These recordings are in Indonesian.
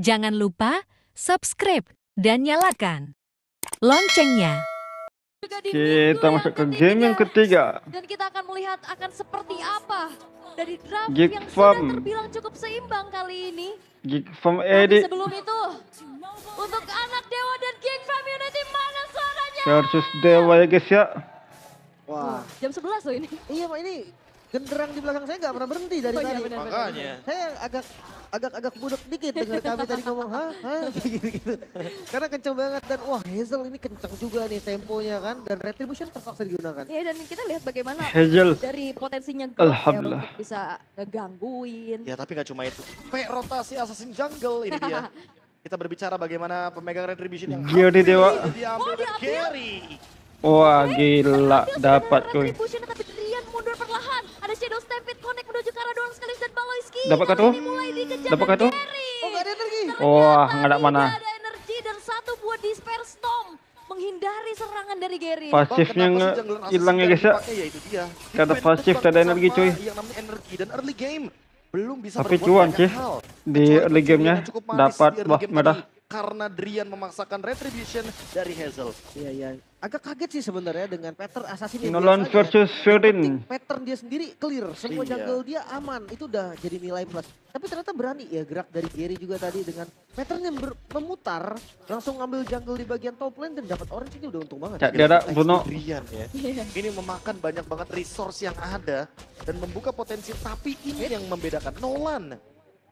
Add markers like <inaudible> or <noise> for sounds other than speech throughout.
Jangan lupa subscribe dan nyalakan loncengnya. Kita masuk ke game yang ketiga. Dan kita akan melihat akan seperti apa dari draft Geek yang Farm. sudah terbilang cukup seimbang kali ini. Geek Farm Tapi Edit sebelum itu, untuk anak Dewa dan Geek Farm Unity mana suaranya? versus Dewa ya guys ya. Wah, Jam 11 loh ini. iya Pak ini genderang di belakang saya nggak pernah berhenti dari Oh iya, tadi. benar, benar. Makanya. Saya agak agak agak budek dikit dengar kami tadi ngomong hah hah <laughs> gitu gitu. Karena kencang banget dan wah Hazel ini kencang juga nih temponya kan dan retribution terpaksa digunakan. Ya dan kita lihat bagaimana Hazel. dari potensinya ya Alhamdulillah. untuk bisa ngegangguin. Ya tapi nggak cuma itu. P rotasi Assassin Jungle ini dia. <laughs> Kita berbicara bagaimana pemegang Retribution yang Gary Dewa. diambil dan Gary. Wah gila dapat cuy. Retribution tapi Rian mundur perlahan. Ada Shadow Stampede connect menuju ke arah Doran sekali dan Baloyski. Dapat kah Dapat kah? Gary. Oh nggak ada energi. Wah nggak ada mana. Tidak ada energi dan satu buah Despair Storm menghindari serangan dari Gary. Pasifnya nggak hilang ya guys ya. Ya itu dia. Kata pasif tak ada energi, cuy. Yang namanya energi dan early game belum bisa Tapi berbuat cuan, sih. Di early gamenya dapat game merah. Karena Drian memaksakan retribution dari Hazel. Iya iya. Agak kaget sih sebenarnya dengan pattern assassin yang Nolan versus Fiorin. pattern dia sendiri clear, semua Iya. jungle dia aman, itu udah jadi nilai plus. Tapi ternyata berani ya gerak dari Gary juga tadi dengan pattern yang memutar, langsung ngambil jungle di bagian top lane dan dapat orange ini udah untung banget. Cak dia ada Bruno. Drian ya. Ini memakan banyak banget resource yang ada dan membuka potensi. Tapi ini yang membedakan Nolan.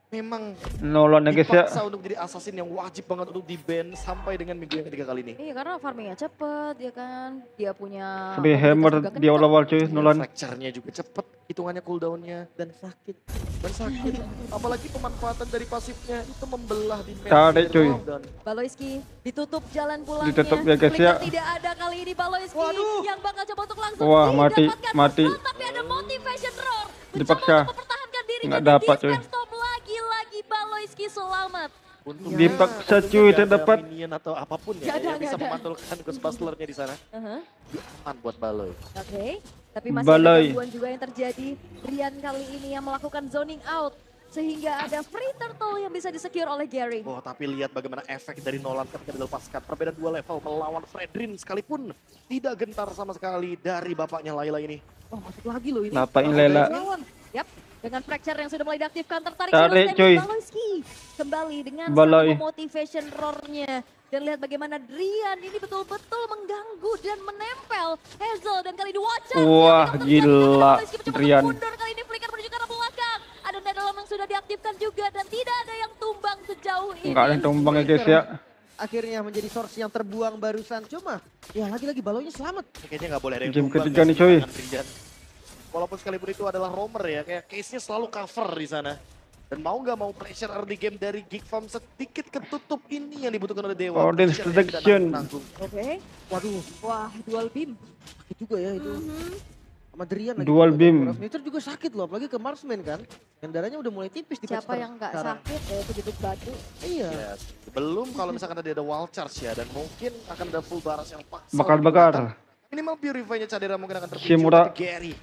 Memang Nolan ya guys ya. dipaksa untuk jadi assassin yang wajib banget untuk di-ban sampai dengan minggu yang ketiga kali ini. Iya karena farmingnya cepet ya kan. Dia punya Lebih mobilitas hammer di awal-awal cuy Nolan. Fracture-nya juga cepet, hitungannya cooldown-nya Dan sakit. dan sakit. Apalagi pemanfaatan dari pasifnya itu membelah di map Tarik, cuy. dan Baloyski ditutup jalan pulangnya. Ditutup ya, guys, ya. tidak ada kali ini Baloyski Waduh. yang bakal coba untuk langsung Wah, mati, mati. Oh, tapi ada motivation roar. Mencoba Dipaksa. untuk mempertahankan diri Nggak dapat, cuy. Untuk Dipaksa, tentunya cuy, ada dapat. minion atau apa pun ya ada, yang bisa ada. memantulkan Ghostbuster-nya di sana. Uh-huh. Aman buat Baloy. Oke, tapi masih Balai. ada gangguan juga yang terjadi. Rian kali ini yang melakukan zoning out. Sehingga ada free turtle yang bisa disecure oleh Gary. Oh, tapi lihat bagaimana efek dari Nolan ketika dilepaskan. Perbedaan dua level melawan Fredrin sekalipun tidak gentar sama sekali dari bapaknya Layla ini. Oh masuk lagi loh ini. Bapaknya Lela. Lawan. Yap, dengan fracture yang sudah mulai diaktifkan tertarik Tarik, cuy. Kembali dengan satu motivation roar-nya. Dan lihat bagaimana Drian ini betul-betul mengganggu dan menempel Hazel dan kali ini Watcher. Wah, gila, Drian. Mundur kali ini flicker menuju ke arah belakang. Ada Netherlam yang sudah diaktifkan juga dan tidak ada yang tumbang sejauh ini. Enggak ada yang tumbang ya guys ya. Akhirnya menjadi source yang terbuang barusan. Cuma ya lagi-lagi balonya selamat. Kayaknya nggak boleh ada yang Game ketiga nih, coy. Walaupun sekalipun itu adalah roamer ya, kayak case-nya selalu cover di sana. Dan mau nggak mau pressure early game dari Geek Farm sedikit ketutup ini yang dibutuhkan oleh Dewa. Detection. nanggung-nanggung. Oke, Waduh, wah dual beam. sakit juga ya itu. Sama Drian lagi. Dual juga. beam. Transmitter juga sakit loh, apalagi ke Marksman kan. Yang darahnya udah mulai tipis di Siapa yang nggak sakit ya itu gitu batu. Iya. Yes. Belum kalau misalkan tadi ada wall charge ya dan mungkin akan ada full baras yang paksa. Bakar-bakar. Minimal Purify-nya Cadera mungkin akan terpicu. Shimura. Gary,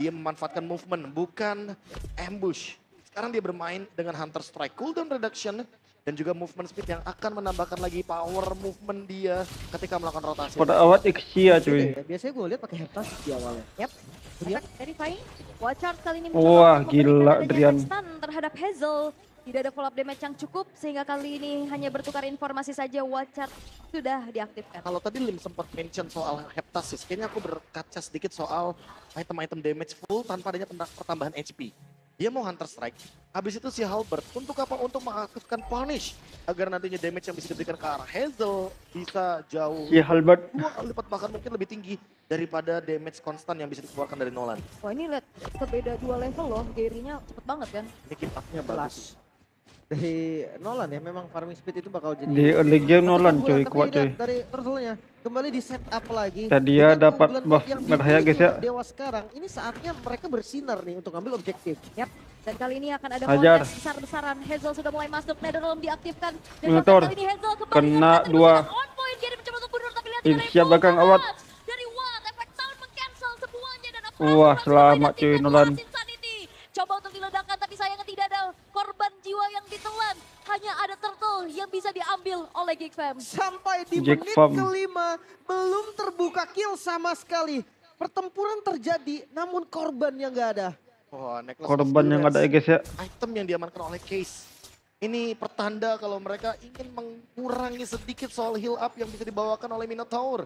dia memanfaatkan movement, bukan ambush. Sekarang dia bermain dengan Hunter Strike cooldown reduction dan juga movement speed yang akan menambahkan lagi power movement dia ketika melakukan rotasi. Pada awal Ixia Beda cuy. ya. Biasanya gue lihat pakai heptasis di awalnya. Yap. Drian. Efek verifying. Watcher kali ini Wah, gila, Drian. terhadap Hazel. Tidak ada follow up damage yang cukup sehingga kali ini hanya bertukar informasi saja Watcher sudah diaktifkan. Kalau tadi Lim sempat mention soal heptasis, kayaknya aku berkaca sedikit soal item-item damage full tanpa adanya pertambahan HP. Dia mau Hunter Strike, habis itu si Halbert untuk apa? Untuk mengaktifkan Punish agar nantinya damage yang bisa diberikan ke arah Hazel bisa jauh Si Halbert. dua kali lipat bahkan mungkin lebih tinggi daripada damage konstan yang bisa dikeluarkan dari Nolan. Wah ini lihat berbeda dua level loh, Gary-nya cepet banget kan. Ini keep up-nya bagus. Dari Nolan ya, memang farming speed itu bakal jadi... Di early game Nolan cuy, kuat cuy. Dari turtle-nya, kembali di set up lagi. Tadi ya Dengan dapat buff merah ya, guys, ya. Dewa sekarang, ini saatnya mereka bersinar nih untuk ambil objektif. Yap. Dan kali ini akan ada Hajar. kontes besar-besaran. Hazel sudah mulai masuk, Netherrealm diaktifkan. Dan Minotaur. kali ini Hazel kembali Kena dua. on point. Mencoba untuk mundur tapi lihat belakang, awat. Dari Watt, efek tahun meng-cancel semuanya dan apa Wah, selamat cuy, Nolan. Coba untuk diledakkan tapi sayangnya tidak ada korban jiwa yang ditelan. hanya ada turtle yang bisa diambil oleh Geek Fam. Sampai di Jack menit Farm. kelima belum terbuka kill sama sekali. Pertempuran terjadi namun korban yang gak ada. Wah, of Korban yang ada ya guys ya. item yang diamankan oleh Case. Ini pertanda kalau mereka ingin mengurangi sedikit soal heal up yang bisa dibawakan oleh Minotaur.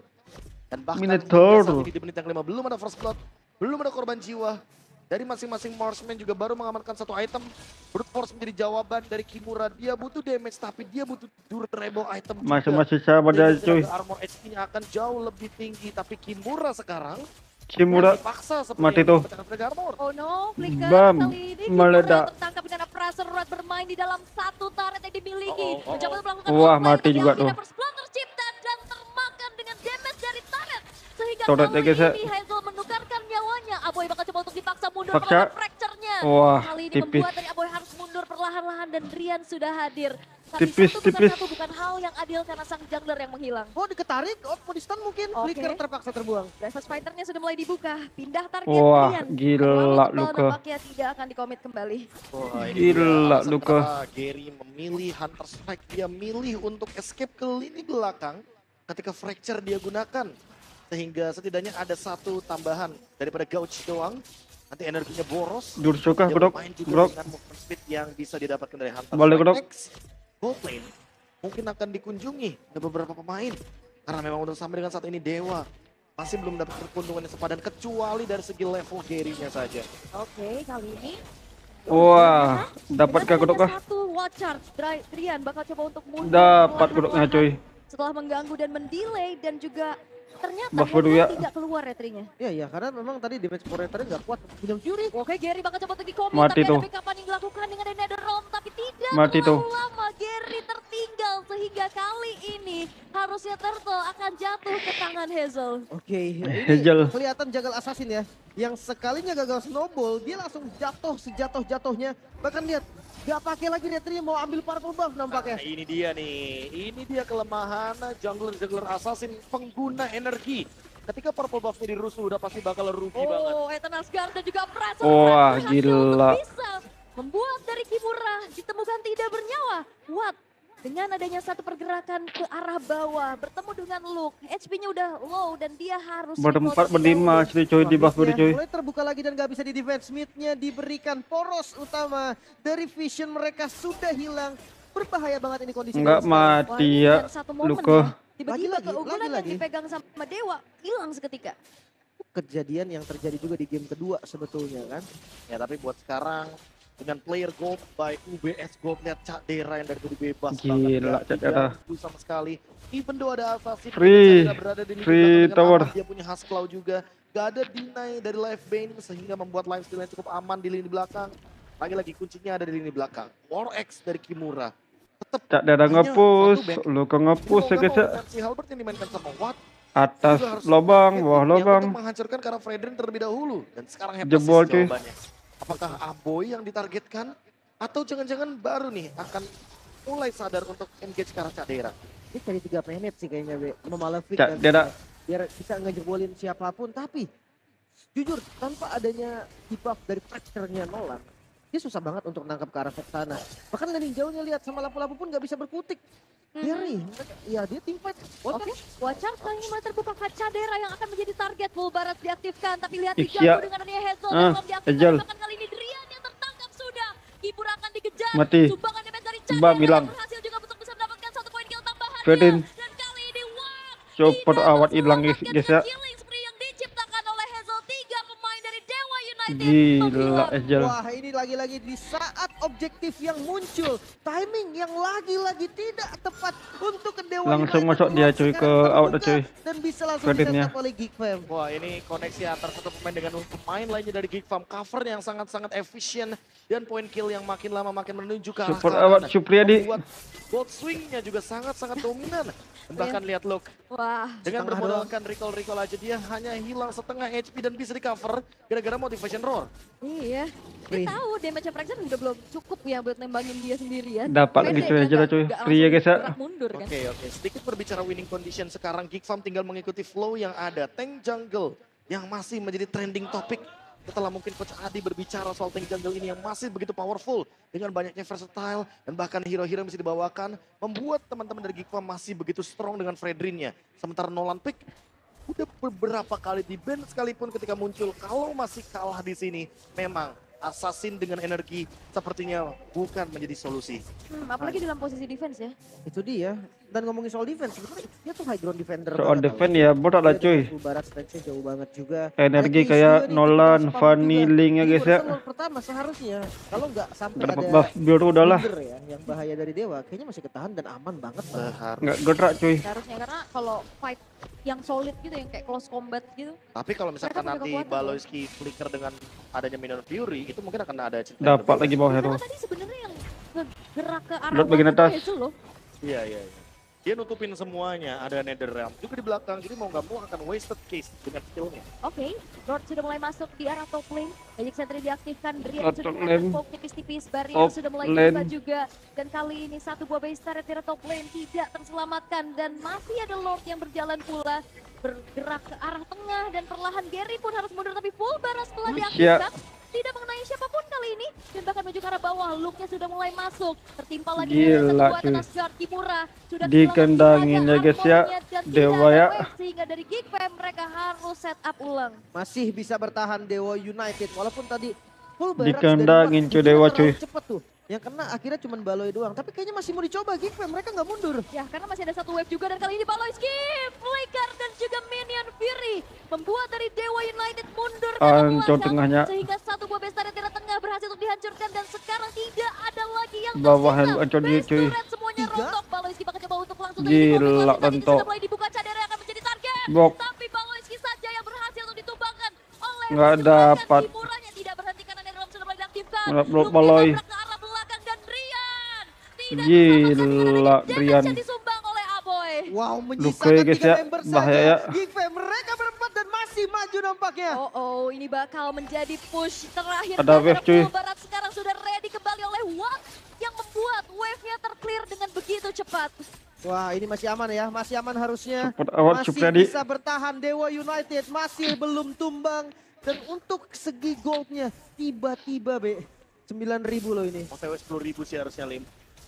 Dan bahkan Minotaur. di menit yang kelima belum ada first blood, belum ada korban jiwa. Dari masing-masing marksman juga baru mengamankan satu item. Brute Force menjadi jawaban dari Kimura. Dia butuh damage tapi dia butuh durable item juga. Masih-masih dah Sehingga cuy. armor HP-nya akan jauh lebih tinggi. Tapi Kimura sekarang Kimura dipaksa mati tuh. Oh no, Flicker Bam, kali ini Kimura meledak. tertangkap dengan Fraser Red bermain di dalam satu turret yang dimiliki. Oh, oh, oh, Mencoba untuk melakukan Wah, mati juga tuh. Tercipta dan termakan dengan damage dari turret. Sehingga Turret ya, ya. ini mundur melawan fracture-nya. Wah, Kali ini tipis. membuat dari Aboy harus mundur perlahan-lahan dan Rian sudah hadir. Tapi Tipis, satu bukan tipis. satu bukan hal yang adil karena sang jungler yang menghilang. Oh diketarik, oh mau di stun mungkin. Oke. Flicker terpaksa terbuang. Breakfast Fighter-nya sudah mulai dibuka. Pindah target Wah, Rian. gila, Luka. nampaknya tidak akan dikomit kembali. Wah, Gila, Luka. Gary memilih Hunter Strike. Dia milih untuk escape ke lini belakang ketika Fracture dia gunakan. Sehingga setidaknya ada satu tambahan daripada Gouge doang. Nanti energinya boros. Dursuka dengan movement speed yang bisa didapatkan dari Hunter Balik. Next, gold lane mungkin akan dikunjungi oleh beberapa pemain. Karena memang udah sampai dengan saat ini Dewa masih belum dapat keuntungan yang sepadan kecuali dari segi level Gary-nya saja. Oke, kali ini Wah, dapatkah Dengan kedokah? hanya Satu watch charge, Dri- Drian bakal coba untuk mundur. Dapat kedoknya cuy. Setelah mengganggu dan mendelay dan juga ternyata Buff Hazel dulu ya. tidak keluar ya Trinya. Iya iya karena memang tadi damage portraiternya nggak kuat. Punya Fury. Oke, Gary bakal coba dikomit. Mati tapi tuh. ada yang dilakukan dengan Nether Realm, tapi tidak Mati tuh. lama. Gary tertinggal sehingga kali ini harusnya Turtle akan jatuh ke tangan Hazel. Oke, ini Hazel. kelihatan jagal assassin ya. Yang sekalinya gagal snowball, dia langsung jatuh sejatuh-jatuhnya. Bahkan lihat, gak pakai lagi retri mau ambil purple buff nampaknya. Nah, ini dia nih. Ini dia kelemahan jungler-jungler assassin pengguna energi. Ketika purple buff-nya dirusuh udah pasti bakal rugi banget. Oh, Eternal Guard dan juga Fraser Wah, gila. bisa membuat dari Kimura ditemukan tidak bernyawa. What? Dengan adanya satu pergerakan ke arah bawah, bertemu dengan Luke, HP-nya udah low dan dia harus Berempat berlima cuy cuy di buff cuy. Mulai terbuka lagi dan gak bisa di defense. Mid-nya diberikan poros utama. Dari vision mereka sudah hilang. Berbahaya banget ini kondisi. Enggak mati ya. ya. Tiba-tiba keunggulan yang dipegang sama Dewa hilang seketika. Kejadian yang terjadi juga di game kedua sebetulnya kan. Ya tapi buat sekarang dengan player gold by UBS Gold lihat Cak Dera yang dari tadi bebas Gila, banget, Cak Dera. sama sekali. Even though ada assassin Free, Dera berada di free tower. dia punya Husk Claw juga. Gak ada deny dari life bane sehingga membuat life steal cukup aman di lini belakang. Lagi-lagi kuncinya ada di lini belakang. War X dari Kimura. Tetap Cak Hanya ngepus, back. Luka ngepus ya guys ya. Si Halbert yang dimainkan sama Watt Atas target bawah. Untuk menghancurkan karena Fredrin terlebih dahulu. Dan sekarang Jebol, cuy. Apakah Aboy yang ditargetkan? Atau jangan-jangan baru nih akan mulai sadar untuk engage ke arah Cadera. Ini cari tiga planet sih kayaknya Be. Sama Cak dan Dada. biar bisa ngejebolin siapa pun. Tapi jujur tanpa adanya debuff dari fracture-nya Nolan, dia susah banget untuk nangkap ke arah sana. Bahkan landing jauhnya lihat sama lapu-lapu pun nggak bisa berkutik. Gary, ya dia fight. What Oke, Wacar kali ini mulai terbuka kaca Dera yang akan menjadi target full barat diaktifkan. Tapi lihat Ih, dijauh ya. dengan adanya Hazel Ah, dan belum diaktifkan. Bahkan kali ini Drian yang tertangkap sudah. Kibur akan dikejar. Mati. Sumbangan damage dari Mbak bilang. berhasil juga untuk bisa mendapatkan satu poin kill tambahan. Dan kali ini. Cepet tidak awat hilang guys ya. Gila menghilang. Angel. Wah ini lagi-lagi di saat objektif yang muncul. Timing yang lagi-lagi tidak tepat untuk ke Dewa Langsung masuk dia, cuy, ke out cuy. Dan bisa langsung ditetap oleh Geek Fam. Wah ini koneksi antar satu pemain dengan pemain lainnya dari Geek Farm. Cover yang sangat-sangat efisien. Dan poin kill yang makin lama makin menuju ke arah Support kanan. awat Supriyadi. Gold swingnya juga sangat-sangat dominan. <laughs> Bahkan lihat look. Wah. Dengan bermodalkan recall-recall aja dia hanya hilang setengah HP dan bisa di cover gara-gara motivation roar. Iya. Dia Free. tahu damage Fraction udah belum cukup ya buat nembangin dia sendirian. Dapat gitu aja lah cuy. Free ya guys ya. mundur kan. Oke oke, sedikit berbicara winning condition sekarang Geek Farm tinggal mengikuti flow yang ada. Tank jungle yang masih menjadi trending topik setelah mungkin Coach Adi berbicara soal tank jungle ini yang masih begitu powerful dengan banyaknya versatile dan bahkan hero-hero yang bisa dibawakan membuat teman-teman dari Geekfam masih begitu strong dengan Fredrinnya. Sementara Nolan Pick udah beberapa kali di ban sekalipun ketika muncul kalau masih kalah di sini memang assassin dengan energi sepertinya bukan menjadi solusi. Hmm, apalagi dalam posisi defense ya. Itu dia. Dan ngomongin soal defense, sebenarnya dia tuh high ground defender. Soal banget, defense ya botak lah cuy. barat stance jauh banget juga. Energi Ada kayak Nolan, Fanny. Link ya guys ya. pertama seharusnya. Kalau nggak sampai Dapat ada buff biru udah lah. blunder ya, yang bahaya dari Dewa, kayaknya masih ketahan dan aman banget. Nggak gerak cuy. Seharusnya karena kalau fight yang solid gitu yang kayak close combat gitu. Tapi kalau misalkan nanti Baloyski flicker dengan adanya Minion Fury itu mungkin akan ada cerita yang Dapat lagi bawah hero. Karena tadi sebenarnya yang gerak ke arah bagian atas. itu loh. Iya iya. iya. Dia nutupin semuanya, ada Nether Realm juga di belakang, jadi mau nggak mau akan wasted case dengan skillnya. Oke, Lord sudah mulai masuk di arah top lane. Magic Sentry diaktifkan, Brian Lord sudah mulai poke tipis-tipis, barrier Top sudah mulai tiba juga. Dan kali ini satu buah base turret di arah top lane tidak terselamatkan. Dan masih ada Lord yang berjalan pula bergerak ke arah tengah dan perlahan Gary pun harus mundur tapi full baras setelah diaktifkan tidak mengenai siapa pun kali ini dan bahkan menuju ke arah bawah Luke-nya sudah mulai masuk tertimpa lagi Gila, tenas guard Kimura sudah Dikendangin kehilangan ya, guys, ya. Dewa ya. sehingga dari Geek Fam mereka harus set up ulang Masih bisa bertahan Dewa United, walaupun tadi full Dikendangin, dari cuy, Dewa, cuy. Cepet tuh. Yang kena akhirnya cuma Baloy doang. Tapi kayaknya masih mau dicoba Geek Fam, mereka nggak mundur. Ya, karena masih ada satu wave juga dan kali ini Baloyski, Flicker dan juga Minion Fury membuat dari Dewa United mundur belakang tengahnya. sehingga satu buah base turret di tengah berhasil untuk dihancurkan dan sekarang tidak ada lagi yang Bawah tersisa. hand hancur dia, cuy. semuanya Tiga? rontok. Baloyski bakal coba untuk langsung Gila, Tonto. sudah mulai dibuka cadar yang akan menjadi target. Bok. Tapi Baloyski saja yang berhasil untuk ditumbangkan oleh Nggak dapat. Tidak berhenti karena sudah mulai diaktifkan. Nggak perlu Gila, Rian. Wow, Luka menyisakan ya, guys, tiga ya. member Bahaya saja. ya. Geek Fam mereka berempat dan masih maju nampaknya. Oh oh, ini bakal menjadi push terakhir. Ada wave, cuy. Barat sekarang sudah ready kembali oleh Watt yang membuat wave-nya terclear dengan begitu cepat. Wah, ini masih aman ya, masih aman harusnya. Cepat awat Masih bisa bertahan Dewa United, masih belum tumbang. Dan untuk segi goldnya, tiba-tiba be, 9.000 loh ini. OTW 10 ribu sih harusnya Lim.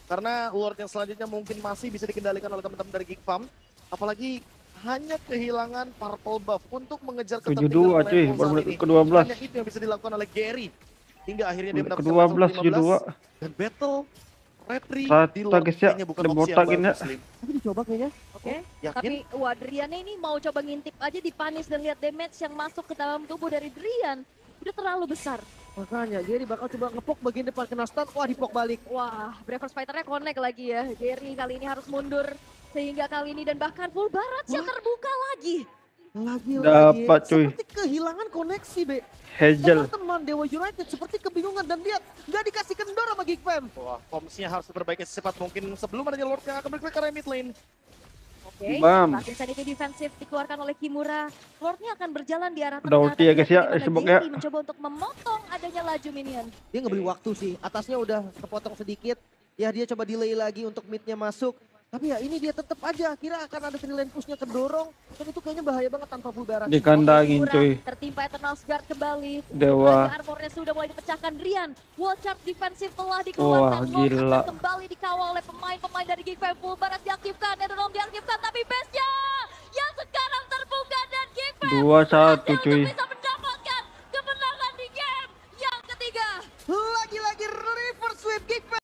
Karena Lord yang selanjutnya mungkin masih bisa dikendalikan oleh teman-teman dari Geek Farm. Apalagi hanya kehilangan purple buff untuk mengejar 72 ketertinggalan cuy, level baru saat menit ini. ke-12. Hanya itu yang bisa dilakukan oleh Gary. Hingga akhirnya dia mendapatkan ke-12, level 15. 72. Dan battle retri di ya. kayaknya bukan opsi yang ya. bagus Lim. Tapi dicoba kayaknya. Oke. Yakin? Tapi wah Driannya ini mau coba ngintip aja di panis dan lihat damage yang masuk ke dalam tubuh dari Drian. Udah terlalu besar. Makanya Gary bakal coba ngepok bagian depan kena stun, wah dipok balik. Wah, Bravers Fighter-nya connect lagi ya. Gary kali ini harus mundur. Sehingga kali ini dan bahkan full barat yang terbuka lagi. Lagi-lagi Dapat, cuy. seperti kehilangan koneksi be. Hegel. Teman-teman Dewa United seperti kebingungan dan lihat nggak dikasih kendor sama Geek Fam. Wah, komsnya harus diperbaiki secepat mungkin sebelum adanya Lord yang akan bergerak ke arah mid lane. Oke, Bam. makin sanity defensif dikeluarkan oleh Kimura. Lordnya akan berjalan di arah Udah tengah. ulti ya, guys, ya. Gary ya. mencoba untuk memotong adanya laju minion. Dia ngebeli waktu sih, atasnya udah kepotong sedikit. Ya dia coba delay lagi untuk midnya masuk. Tapi ya ini dia tetap aja kira akan ada penilaian pushnya kedorong dan itu kayaknya bahaya banget tanpa Bulbaran. Dikandangin cuy. Tertimpa Eternal Guard kembali. Dewa. Armornya sudah mulai dipecahkan Rian. Wall charge defensif telah dikeluarkan. Wah gila. Kembali dikawal oleh pemain-pemain dari Geek Bulbaran diaktifkan. Eternal diaktifkan tapi base-nya yang sekarang terbuka dan Geek Dua satu cuy. Bisa mendapatkan kemenangan di game yang ketiga. Lagi-lagi reverse sweep Geek